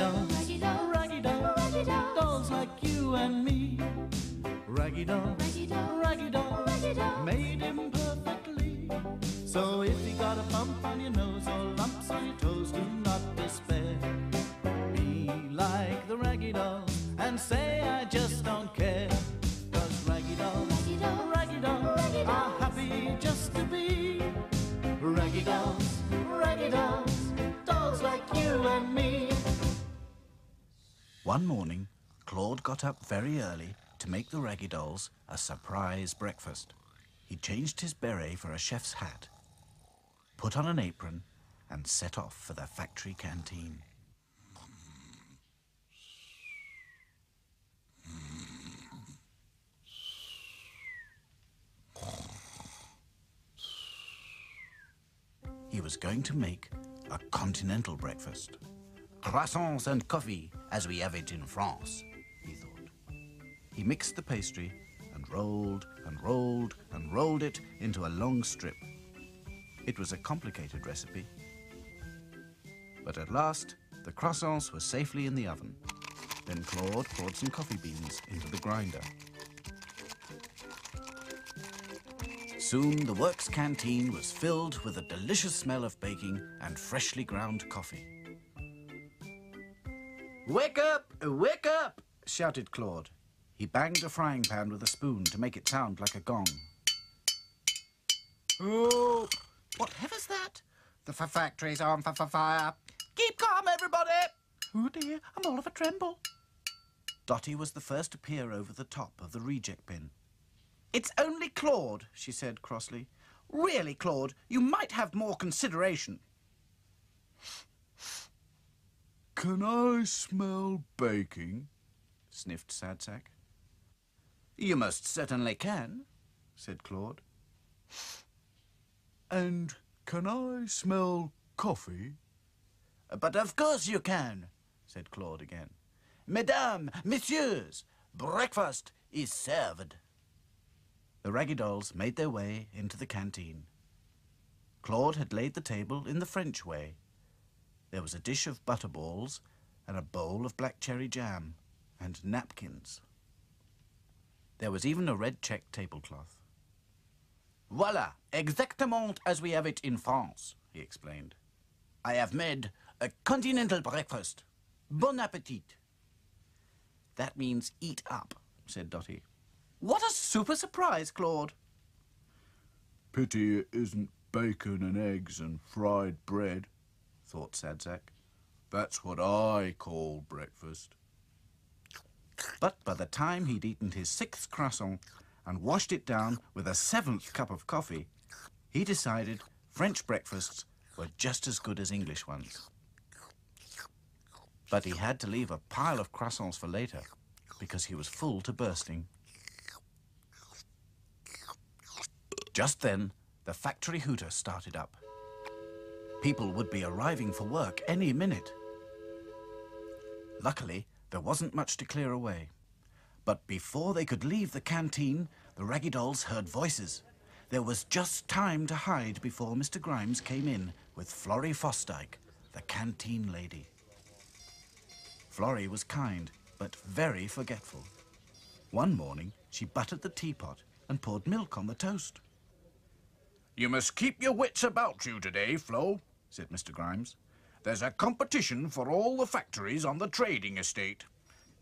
dolls. Raggy dolls. Raggy dolls. Dolls. Like you and me. Raggy dolls. Raggy dolls. Raggy dolls. Raggy dolls. Made him perfectly. So if you got a bump on your nose or lumps on your toes, One morning, Claude got up very early to make the raggy dolls a surprise breakfast. He changed his beret for a chef's hat, put on an apron, and set off for the factory canteen. He was going to make a continental breakfast. Croissants and coffee, as we have it in France, he thought. He mixed the pastry and rolled and rolled and rolled it into a long strip. It was a complicated recipe. But at last, the croissants were safely in the oven. Then Claude poured some coffee beans into the grinder. Soon the works canteen was filled with a delicious smell of baking and freshly ground coffee. Wake up! Wake up! shouted Claude. He banged a frying pan with a spoon to make it sound like a gong. Oh, What whatever's that? The factory's on for fire. Keep calm, everybody! Oh dear, I'm all of a tremble. Dotty was the first to peer over the top of the reject bin. It's only Claude, she said crossly. Really, Claude, you might have more consideration. Can I smell baking? sniffed Sadsack. You most certainly can, said Claude. And can I smell coffee? But of course you can, said Claude again. Mesdames, messieurs, breakfast is served. The raggy dolls made their way into the canteen. Claude had laid the table in the French way. There was a dish of butterballs and a bowl of black cherry jam and napkins. There was even a red check tablecloth. Voila, exactement as we have it in France, he explained. I have made a continental breakfast. Bon appetit. That means eat up, said Dotty. What a super surprise, Claude. Pity it isn't bacon and eggs and fried bread, thought Sadsack. That's what I call breakfast. But by the time he'd eaten his sixth croissant and washed it down with a seventh cup of coffee, he decided French breakfasts were just as good as English ones. But he had to leave a pile of croissants for later because he was full to bursting. Just then, the factory hooter started up. People would be arriving for work any minute. Luckily, there wasn't much to clear away. But before they could leave the canteen, the raggy dolls heard voices. There was just time to hide before Mr. Grimes came in with Florrie Fosdyke, the canteen lady. Florrie was kind, but very forgetful. One morning, she buttered the teapot and poured milk on the toast. You must keep your wits about you today, Flo, said Mr. Grimes. There's a competition for all the factories on the trading estate.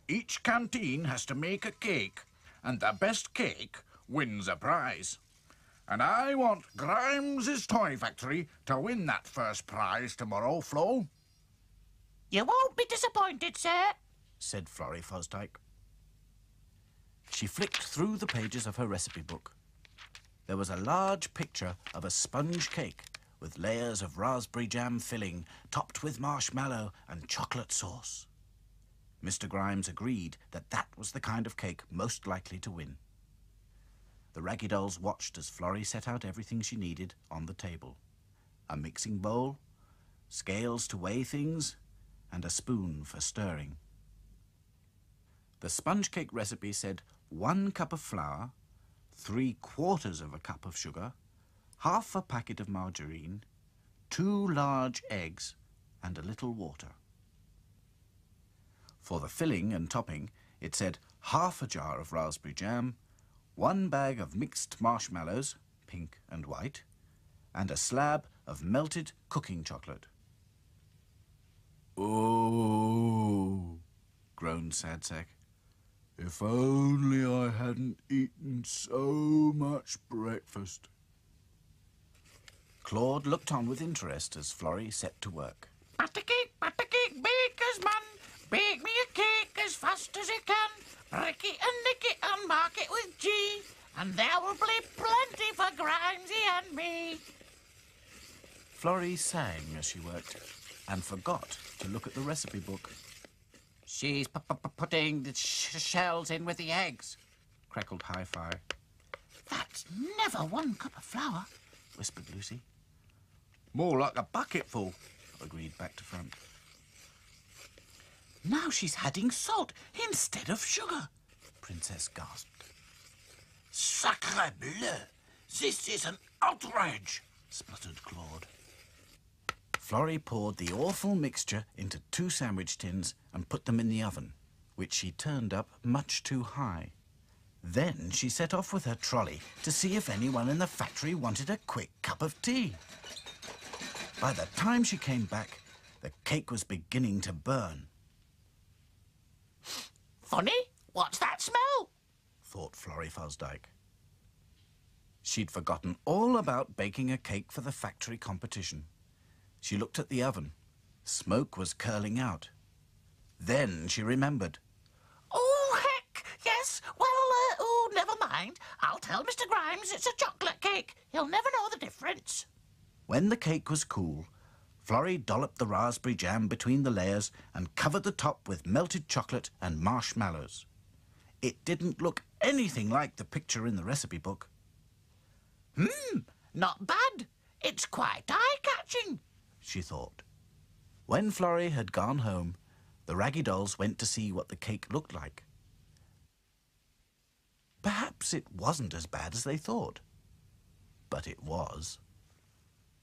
Each canteen has to make a cake, and the best cake wins a prize. And I want Grimes's Toy Factory to win that first prize tomorrow, Flo. You won't be disappointed, sir. said Florrie Fosdyke. She flicked through the pages of her recipe book. There was a large picture of a sponge cake with layers of raspberry jam filling, topped with marshmallow and chocolate sauce. Mr. Grimes agreed that that was the kind of cake most likely to win. The Raggy Dolls watched as Florrie set out everything she needed on the table. A mixing bowl, scales to weigh things, and a spoon for stirring. The sponge cake recipe said one cup of flour, three quarters of a cup of sugar, half a packet of margarine, two large eggs, and a little water. For the filling and topping, it said half a jar of raspberry jam, one bag of mixed marshmallows, pink and white, and a slab of melted cooking chocolate. Oh, groaned Sad Sack. If only I hadn't eaten so much breakfast. Claude looked on with interest as Florrie set to work. Butter cake, butter cake, baker's man. Bake me a cake as fast as you can. It and nick it and mark it with G. And there will be plenty for Grimesy and me. Florrie sang as she worked and forgot to look at the recipe book. She's p- p- putting the sh- shells in with the eggs. Crackled Hi-Fi, That's never one cup of flour. whispered Lucy. More like a bucketful, agreed back to front. Now she's adding salt instead of sugar. Princess gasped. Sacre bleu! This is an outrage! spluttered Claude. Florrie poured the awful mixture into two sandwich tins and put them in the oven, which she turned up much too high. Then she set off with her trolley to see if anyone in the factory wanted a quick cup of tea. By the time she came back, the cake was beginning to burn, Funny? What's that smell? thought Florrie Fosdyke. She'd forgotten all about baking a cake for the factory competition. She looked at the oven. Smoke was curling out. Then she remembered. Oh, heck, yes. Well, uh, oh, never mind. I'll tell Mr. Grimes it's a chocolate cake. He'll never know the difference. When the cake was cool, Florrie dolloped the raspberry jam between the layers and covered the top with melted chocolate and marshmallows. It didn't look anything like the picture in the recipe book. Hmm, not bad. It's quite eye-catching. she thought. When Florrie had gone home, the Raggy Dolls went to see what the cake looked like. Perhaps it wasn't as bad as they thought. But it was.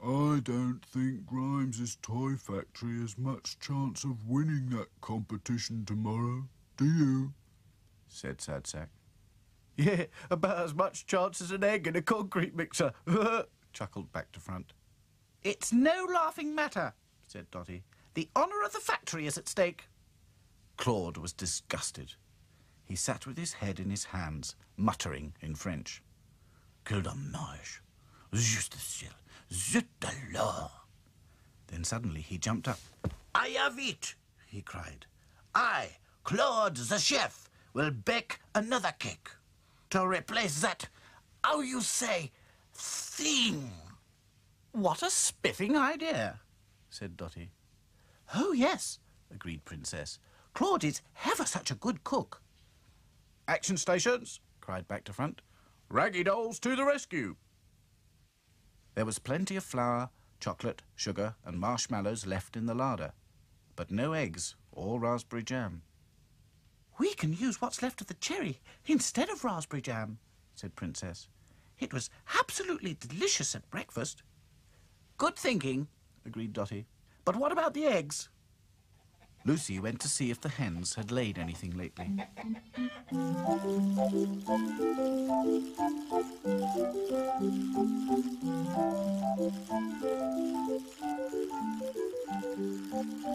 I don't think Grimes's toy factory has much chance of winning that competition tomorrow. Do you? said Sad Sack. Yeah, about as much chance as an egg in a concrete mixer, chuckled back to front. It's no laughing matter, said Dotty. The honour of the factory is at stake. Claude was disgusted. He sat with his head in his hands, muttering in French. Quel dommage! Juste ciel! Zut alors! Then suddenly he jumped up. I have it, he cried. I, Claude the chef, will bake another cake to replace that, how you say, thing. What a spiffing idea, said Dotty. Oh, yes, Agreed Princess. Claude is ever such a good cook. Action stations, cried back to front. Raggy dolls to the rescue. There was plenty of flour, chocolate, sugar, and marshmallows left in the larder, but no eggs or raspberry jam, We can use what's left of the cherry instead of raspberry jam. said Princess. It was absolutely delicious at breakfast. Good thinking, agreed Dotty. But what about the eggs? Lucy went to see if the hens had laid anything lately.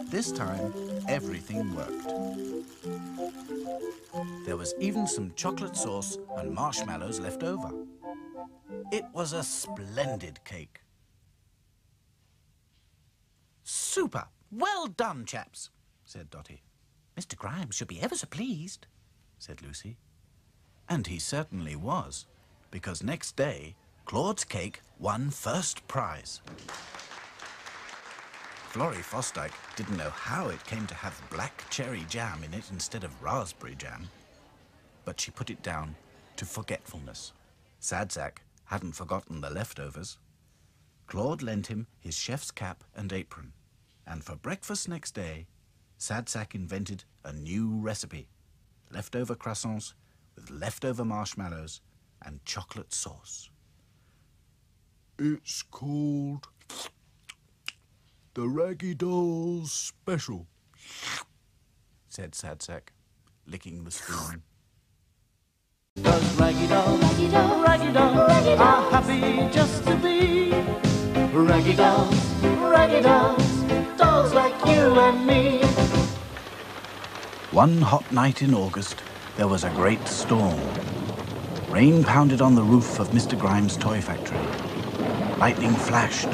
This time, everything worked. There was even some chocolate sauce and marshmallows left over. It was a splendid cake. Super. Well done, chaps, said Dotty. Mr. Grimes should be ever so pleased. said Lucy. And he certainly was, because next day, Claude's cake won first prize. Florrie Fosdyke didn't know how it came to have black cherry jam in it instead of raspberry jam, but she put it down to forgetfulness. Sadsack hadn't forgotten the leftovers. Claude lent him his chef's cap and apron, and for breakfast next day, Sadsack invented a new recipe leftover croissants with leftover marshmallows and chocolate sauce. It's called the Raggy Dolls Special. said Sadsack, licking the spoon. Cause raggy dolls, raggy dolls, raggy dolls are happy just to be raggy dolls, raggy dolls, dolls like you and me. One hot night in August, there was a great storm. Rain pounded on the roof of Mr. Grimes' toy factory. Lightning flashed,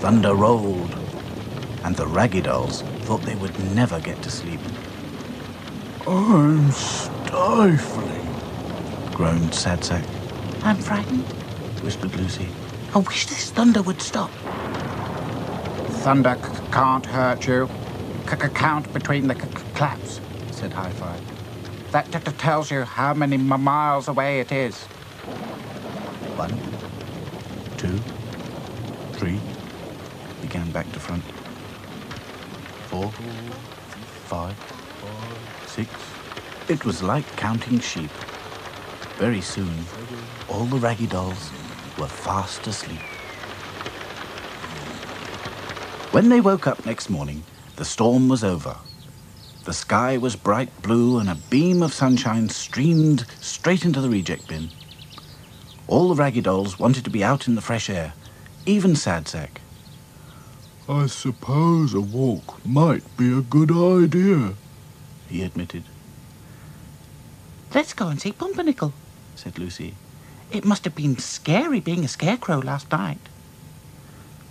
thunder rolled, and the Raggy Dolls thought they would never get to sleep. I'm stifling. Groaned Sadsack, I'm frightened. whispered Lucy. I wish this thunder would stop. Thunder can't hurt you. C- count between the claps, said Hi-Fi. That tells you how many miles away it is. One, two, three, began back to front. Four, five, six. It was like counting sheep. Very soon, all the raggy dolls were fast asleep. When they woke up next morning, the storm was over. The sky was bright blue and a beam of sunshine streamed straight into the reject bin. All the raggy dolls wanted to be out in the fresh air, even Sadsack. I suppose a walk might be a good idea. He admitted, Let's go and see Pumpernickel. said Lucy. It must have been scary being a scarecrow last night.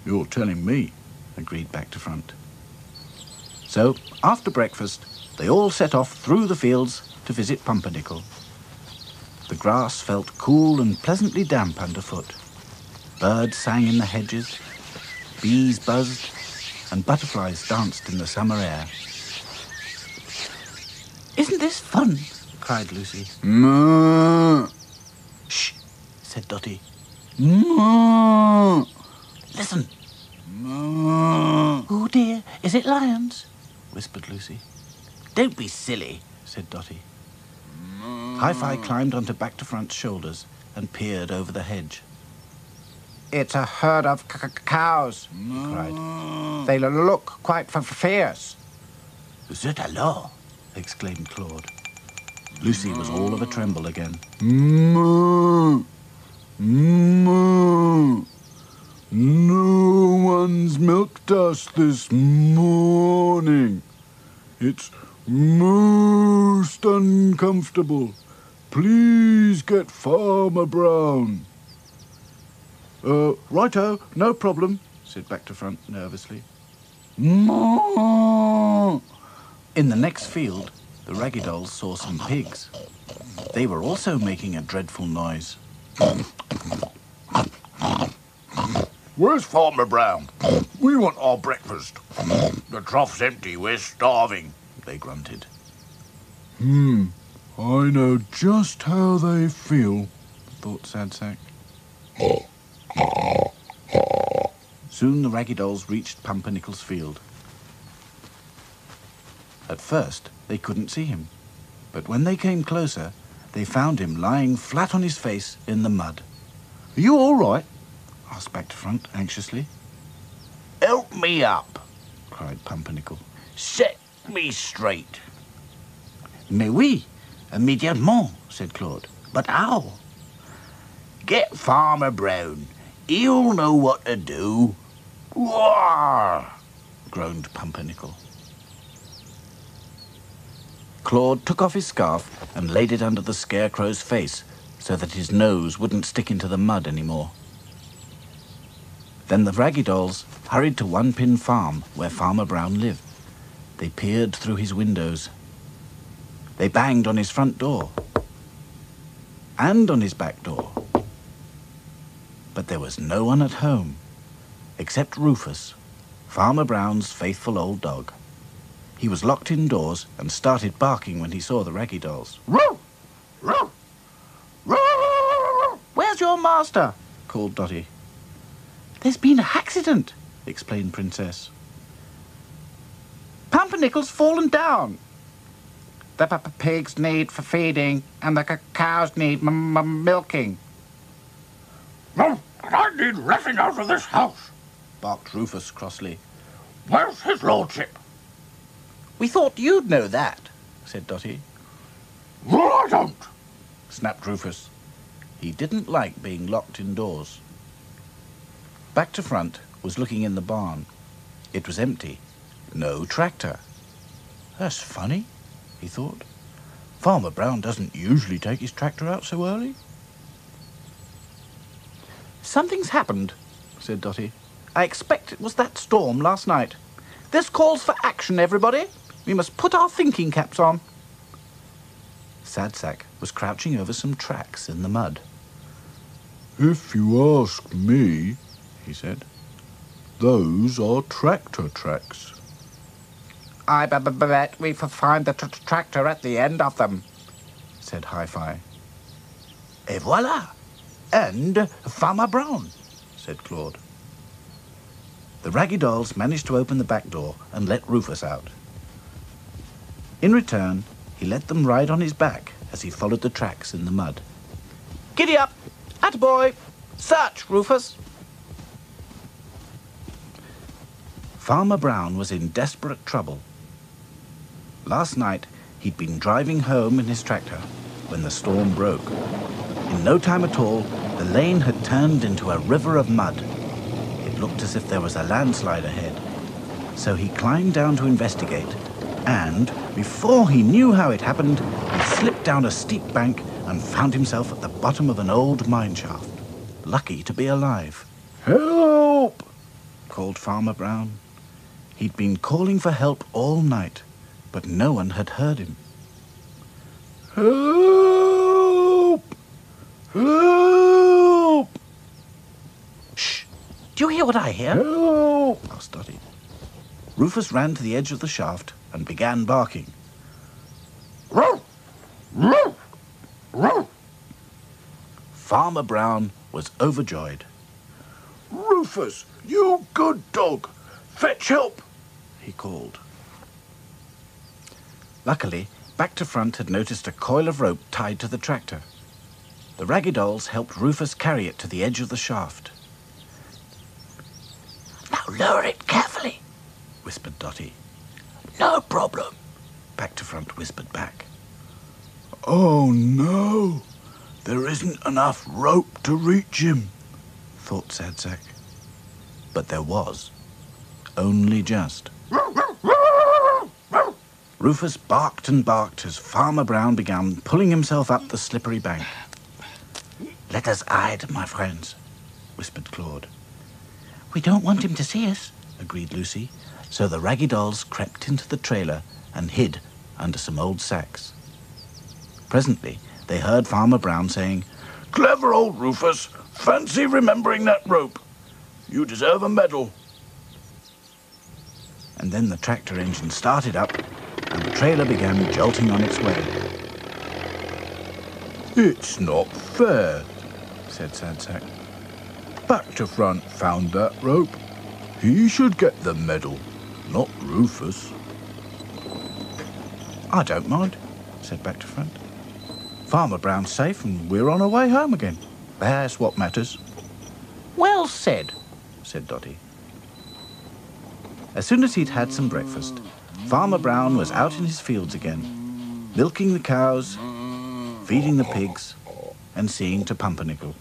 You're telling me, agreed back to front. So, after breakfast, they all set off through the fields to visit Pumpernickel. The grass felt cool and pleasantly damp underfoot. Birds sang in the hedges, bees buzzed, and butterflies danced in the summer air. Isn't this fun? cried Lucy. Ma, Shh, said Dotty. ma, Listen. Ma. Oh dear, is it lions? whispered Lucy. Don't be silly. said Dotty. Mm. Hi-Fi climbed onto back to front's shoulders and peered over the hedge. It's a herd of c- c- cows, He mm. cried. They l- look quite f- fierce. Zut alors! exclaimed Claude. Lucy was all of a tremble again. Ma, ma. No one's milked us this morning. It's most uncomfortable. Please get Farmer Brown. Uh, righto, no problem, said back to front nervously. In the next field, the Raggy Dolls saw some pigs. They were also making a dreadful noise. Where's Farmer Brown? We want our breakfast. The trough's empty. We're starving. They grunted. Hmm. I know just how they feel. thought Sad Sadsack. Soon the Raggy Dolls reached Pumpernickel's field. At first, they couldn't see him, but when they came closer, they found him lying flat on his face in the mud. Are you all right? Asked Back to Front anxiously. Help me up. cried Pumpernickel. Set me straight. Mais oui, immédiatement, said Claude. But how? Get Farmer Brown. He'll know what to do. Roar! groaned Pumpernickel. Claude took off his scarf and laid it under the scarecrow's face so that his nose wouldn't stick into the mud anymore. Then the Raggy Dolls hurried to One Pin Farm where Farmer Brown lived. They peered through his windows. They banged on his front door and on his back door. But there was no one at home except Rufus, Farmer Brown's faithful old dog. He was locked indoors and started barking when he saw the Raggy Dolls. Roo! Roo! Roo! Where's your master? called Dotty. There's been an accident. Explained Princess. Pumpernickel's fallen down. The p- p- pigs need for feeding, and the c- cows need m- m- milking. No, I need letting out of this house. barked Rufus crossly. Where's his lordship? We thought you'd know that, said Dotty. Well, I don't. snapped Rufus. He didn't like being locked indoors. Back to front was looking in the barn. It was empty. No tractor. That's funny, he thought. Farmer Brown doesn't usually take his tractor out so early. Something's happened, said Dotty. I expect it was that storm last night. This calls for action, everybody. We must put our thinking caps on. Sadsack was crouching over some tracks in the mud. If you ask me, he said, those are tractor tracks. I bet we find the tr- tractor at the end of them, said Hi-Fi. Et voilà! And Farmer Brown, said Claude. The Raggy Dolls managed to open the back door and let Rufus out. In return, he let them ride on his back as he followed the tracks in the mud. Giddy up! Attaboy! Search, Rufus! Farmer Brown was in desperate trouble. Last night, he'd been driving home in his tractor when the storm broke. In no time at all, the lane had turned into a river of mud. It looked as if there was a landslide ahead. So he climbed down to investigate, and before he knew how it happened, he slipped down a steep bank and found himself at the bottom of an old mine shaft. Lucky to be alive. Help! called Farmer Brown. He'd been calling for help all night, but no one had heard him. Help! Help! Shh! Do you hear what I hear? Help! asked Dotty. Rufus ran to the edge of the shaft and began barking. Row! Row! Row! Farmer Brown was overjoyed. Rufus, you good dog. Fetch help. He called. Luckily, Back to Front had noticed a coil of rope tied to the tractor. The Raggy Dolls helped Rufus carry it to the edge of the shaft. Now lower it carefully, whispered Dotty. No problem, Back to Front whispered back. Oh no, there isn't enough rope to reach him. thought Sadsack. But there was. Only just. Rufus barked and barked as Farmer Brown began pulling himself up the slippery bank. Let us hide, my friends, whispered Claude. We don't want him to see us, agreed Lucy. So the Raggy Dolls crept into the trailer and hid under some old sacks. Presently, they heard Farmer Brown saying, Clever old Rufus. Fancy remembering that rope. You deserve a medal. And then the tractor engine started up and the trailer began jolting on its way. It's not fair, said Sadsack. Back to front found that rope. He should get the medal, not Rufus. I don't mind, said Back to Front. Farmer Brown's safe and we're on our way home again. That's what matters. Well said, said Dotty. As soon as he'd had some breakfast, Farmer Brown was out in his fields again, milking the cows, feeding the pigs, and seeing to Pumpernickel.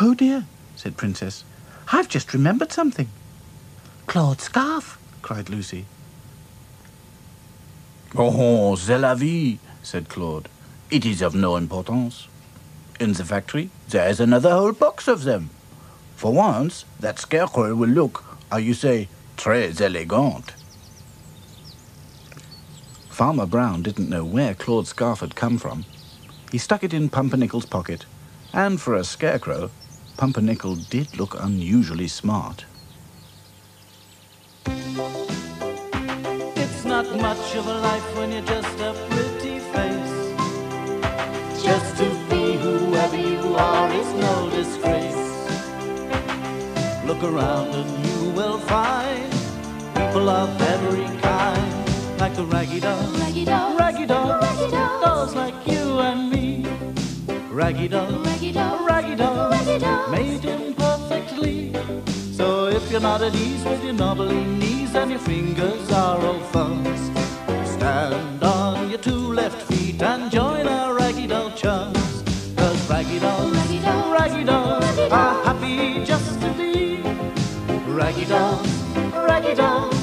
Oh dear, said Princess. I've just remembered something. Claude's scarf, cried Lucy. Oh, c'est la vie, said Claude. It is of no importance. In the factory, there is another whole box of them. For once, that scarecrow will look, how you say, très élégante. Farmer Brown didn't know where Claude's scarf had come from. He stuck it in Pumpernickel's pocket, and for a scarecrow, Pumpernickel did look unusually smart. It's not much of a life when you're just a pretty face. Just to be whoever you are is no disgrace. Look around and you will find people of every kind, like Raggy dolls, Raggy dolls, raggy dolls, raggy dolls, dolls like you and me. Raggy dolls, raggy dolls, raggy dolls, raggy dolls. made imperfectly. So if you're not at ease with your knobbly knees and your fingers are all fussed, stand on your two left feet and join dolls, raggy dolls.